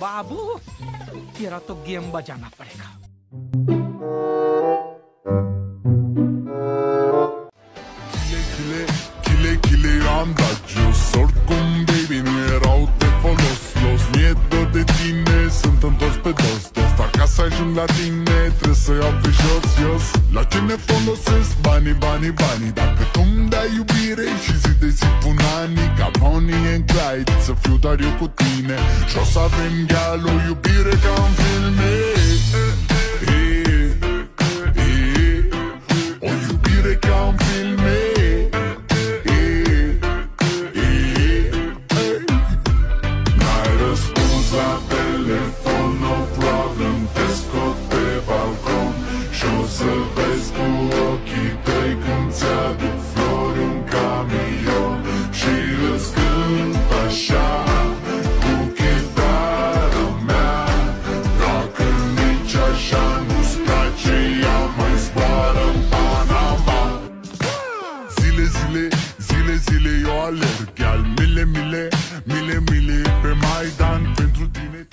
बाबू तेरा तो गेम बजाना पड़ेगा Kile, kile, kile, kile andaggios Oricum, baby, nu erau de folos Los. Miedo de tine sunt întors pe dos. Dos Dar ca să ajung la tine trebuie să iau pe jos, jos. La ce ne folosesc? Banii, banii, banii. Dacă tu îmi dai iubire și zi de zi pun ani Ca Bonnie and Clyde să fiu doar eu cu tine. Și o să avem gal o iubire ca în filme telefon, no problem, te scot pe balcon Și o să vezi cu ochii tăi când ți-aduc flori în camion Și îți așa cu chitară mea Dacă nici așa nu-ți mai zboară Panama. Zile, zile, zile, zile, eu alerg, al mile, mile, mile, mile pe Maidan pentru tine.